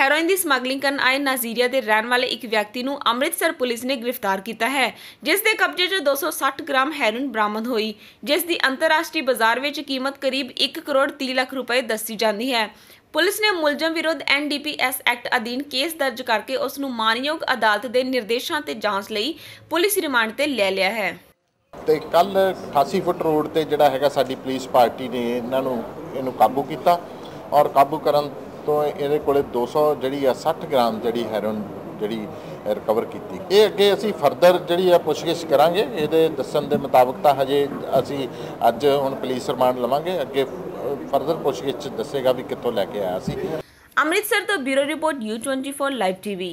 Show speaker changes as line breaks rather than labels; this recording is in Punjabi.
ਹੈਰੋਇਨ ਦੀ ਸਮਗਲਿੰਗ ਕਰਨ ਆਏ ਨਾਜ਼ੀਰੀਆ ਦੇ ਰਹਿਣ ਵਾਲੇ ਇੱਕ ਵਿਅਕਤੀ ਨੂੰ ਅੰਮ੍ਰਿਤਸਰ ਪੁਲਿਸ ਨੇ ਗ੍ਰਿਫਤਾਰ ਕੀਤਾ ਹੈ, ਜਿਸ ਦੇ ਕਬਜ਼ੇ 'ਚ 260 ਗ੍ਰਾਮ ਹੈਰੋਇਨ ਬਰਾਮਦ ਹੋਈ, ਜਿਸ ਦੀ ਅੰਤਰਰਾਸ਼ਟਰੀ ਬਾਜ਼ਾਰ ਵਿੱਚ ਕੀਮਤ ਕਰੀਬ 1 ਕਰੋੜ 30 ਲੱਖ ਰੁਪਏ ਦੱਸੀ ਜਾਂਦੀ ਹੈ। ਪੁਲਿਸ ਨੇ ਮੁਲਜ਼ਮ ਵਿਰੁੱਧ ਐਨਡੀਪੀਐਸ ਐਕਟ ਅਧੀਨ ਕੇਸ ਦਰਜ ਕਰਕੇ ਉਸ ਨੂੰ ਮਾਨਯੋਗ ਅਦਾਲਤ ਦੇ ਨਿਰਦੇਸ਼ਾਂ ਤੇ ਜਾਂਚ ਲਈ ਪੁਲਿਸ ਰਿਮਾਂਡ ਤੇ ਲੈ ਲਿਆ ਹੈ।
ਤੇ ਕੱਲ 88 ਫੁੱਟ ਰੋਡ ਤੇ ਜਿਹੜਾ ਹੈਗਾ ਸਾਡੀ ਪੁਲਿਸ ਪਾਰਟੀ ਨੇ ਇਹਨਾਂ ਨੂੰ, ਇਹਨੂੰ ਕਾਬੂ ਕੀਤਾ ਔਰ ਕਾਬੂ ਕਰਨ ਤੋਂ ਇਹਦੇ ਕੋਲੇ 200 ਜਿਹੜੀ ਆ 60 ਗ੍ਰਾਮ ਜਿਹੜੀ ਹੈਰੋਇਨ ਜਿਹੜੀ ਰਿਕਵਰ ਕੀਤੀ। ਇਹ ਅੱਗੇ ਅਸੀਂ ਫਰਦਰ ਜਿਹੜੀ ਆ, ਪੁੱਛਗਿੱਛ ਕਰਾਂਗੇ। ਇਹਦੇ ਦੱਸਣ ਦੇ ਮੁਤਾਬਕ ਤਾਂ ਹਜੇ ਅਸੀਂ ਅੱਜ ਹੁਣ ਪੁਲਿਸ ਰਿਮਾਂਡ ਲਵਾਂਗੇ। ਅੱਗੇ ਫਰਦਰ ਪੁੱਛਗਿੱਛ ਦੱਸੇਗਾ ਵੀ ਕਿੱਥੋਂ ਲੈ ਕੇ ਆਇਆ ਸੀ।
ਅੰਮ੍ਰਿਤਸਰ ਤੋਂ bureau report U24 live TV